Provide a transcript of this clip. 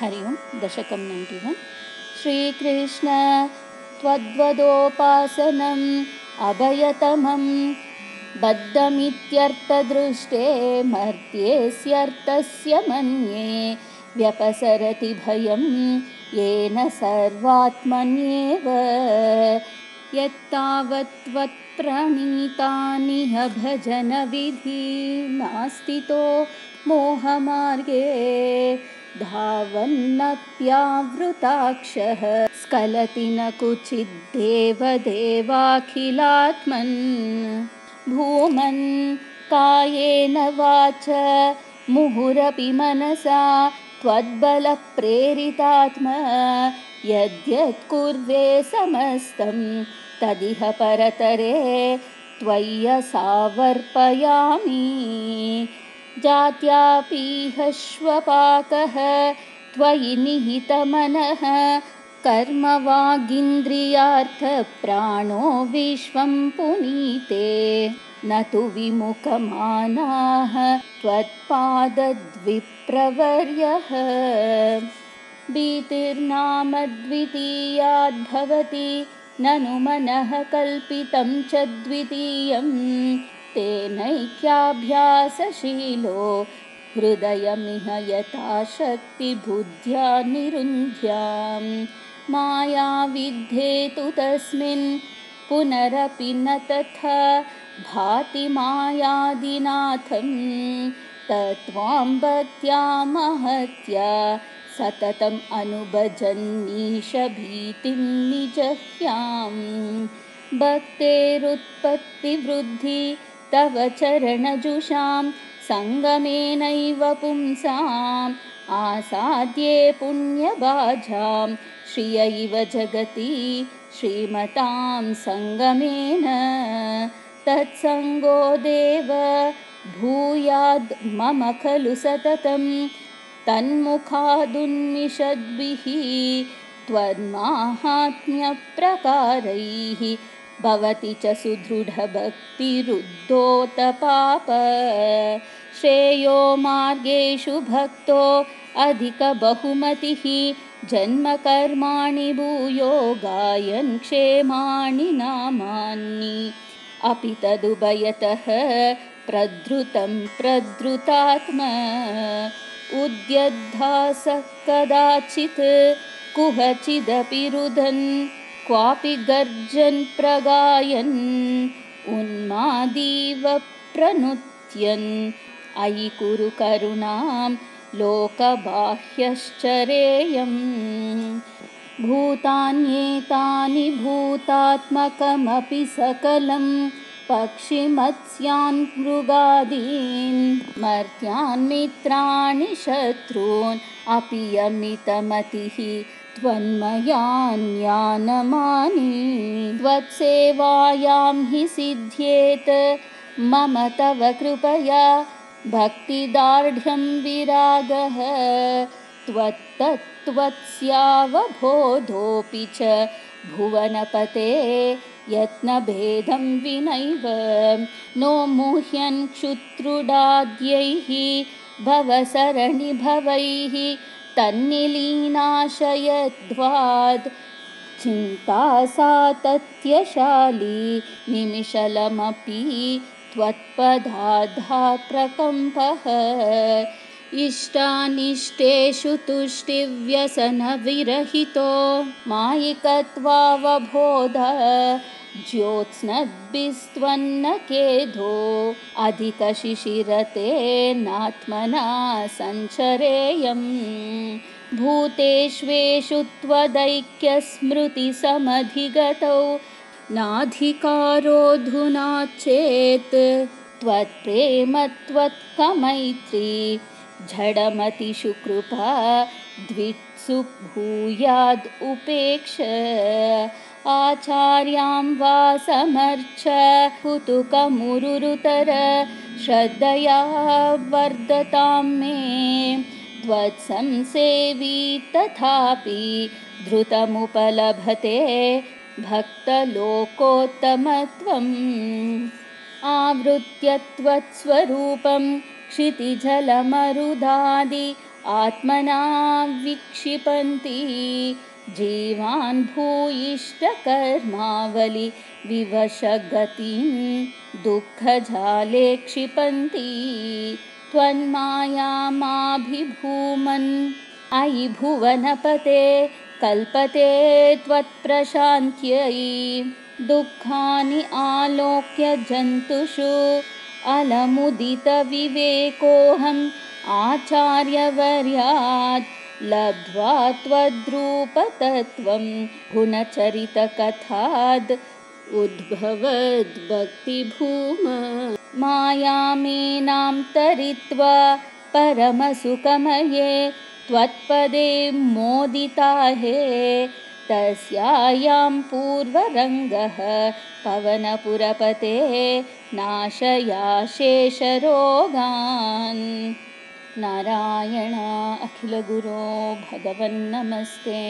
हरि ओं दशकं नैन्टि श्रीकृष्ण त्वद्वदोपासनम् अभयतमं बद्धमित्यर्थदृष्टे मर्त्येस्यर्थस्य मन्ये व्यपसरति भयं येन सर्वात्मन्येव। यत्तावत्त्वत्प्रणीतानि भजनविधि नास्तितो मोहमार्गे धावन्नप्यावृताक्षः। स्खलति न कुचिद्देवदेवाखिलात्मन् भूमन् कायेन वाच मुहुरपि मनसा त्वद्बलप्रेरितात्मा। यद्यत् कुर्वे समस्तं तदिह परतरे त्वय्यसावर्पयामि जात्यापीहश्वपाकः त्वयि निहितमनः कर्म वागिन्द्रियार्थप्राणो विश्वं पुनीते। न तु विमुखमानाः त्वत्पादद्विप्रवर्यः। भीतिर्नामद्वितीयाद्भवति ननु मनः कल्पितं च द्वितीयम् तेनैक्याभ्यासशीलो हृदयमिह यथाशक्तिबुद्ध्या निरुन्ध्यां। मायाविद्धेतु तस्मिन् पुनरपि न तथा भाति मायादिनाथं तत्त्वां भक्त्या महत्या सततम् अनुभजन्नीशभीतिं निजह्यां भक्तेरुत्पत्तिवृद्धि तव चरणजुषां सङ्गमेनैव पुंसाम् आसाद्ये पुण्यबाजां श्रियैव जगति श्रीमतां सङ्गमेन। तत्सङ्गो देव भूयाद् मम खलु सततं तन्मुखादुन्मिषद्भिः त्वन्माहात्म्यप्रकारैः भवति च सुदृढभक्तिरुद्धोतपाप। श्रेयो मार्गेषु भक्तो अधिकबहुमतिः जन्मकर्माणि भूयो गायन् क्षेमाणि नामानि। अपि तदुभयतः प्रधृतं प्रधृतात्मा उद्यद्धासः कदाचित् कुहचिदपि रुदन् क्वापि गर्जन् प्रगायन् उन्मादीव प्रनुत्यन् अयि कुरु करुणां लोकबाह्यश्चरेयम्। भूतान्येतानि भूतात्मकमपि सकलं पक्षिमत्स्यान् मृगादीन् मर्त्यान् मित्राणि शत्रून् अपि यमितमतिः त्वन्मयान्यानमानि त्वत्सेवायां हि सिद्ध्येत् मम तव कृपया भक्तिदार्ढ्यं विरागः। त्वत्तत्त्वस्यावबोधोऽपि च भुवनपते यत्नभेदं विनैव नो मुह्यन् क्षुत्रुडाद्यैः भवसरणिभवैः तन्निलीनाशयध्वाद् चिन्ता सा तत्यशाली निमिषलमपि त्वत्पदाधा प्रकम्पः इष्टानिष्टेषु तुष्टिव्यसनविरहितो मायिकत्वावबोध ज्योत्स्नद्भिस्त्वन्न केधो अधिकशिशिरतेनात्मना सञ्चरेयम् भूतेष्वेषु त्वदैक्यस्मृतिसमधिगतौ नाधिकारोऽधुना चेत् त्वत्प्रेम त्वत्कमैत्री झडमतिषु कृपा भूयाद् उपेक्ष। आचार्यां वा समर्च कुतुकमुरुरुतर श्रद्धया वर्धतां मे। त्वत्संसेवी तथापि धृतमुपलभते भक्तलोकोत्तमत्वम् आवृत्य त्वत्स्वरूपं क्षितिजलमरुदादि आत्मना विक्षिपन्ति। जीवान् भूयिष्ठकर्मावलि विवशगतिं दुःखजाले क्षिपन्ति। त्वन्मायामाभिभूमन् अयि भुवनपते कल्पते त्वत्प्रशान्त्यै दुःखानि आलोक्य जन्तुषु अलमुदितविवेकोऽहम् आचार्यवर्यात् लब्ध्वा त्वद्रूपतत्त्वं गुणचरितकथाद् उद्भवद्भक्तिभूम। मायामेनां तरित्वा परमसुखमये त्वत्पदे मोदिता हे तस्यायां पूर्वरङ्गः पवनपुरपते नाशयाशेषरोगान् नारायण अखिलगुरो भगवन्नमस्ते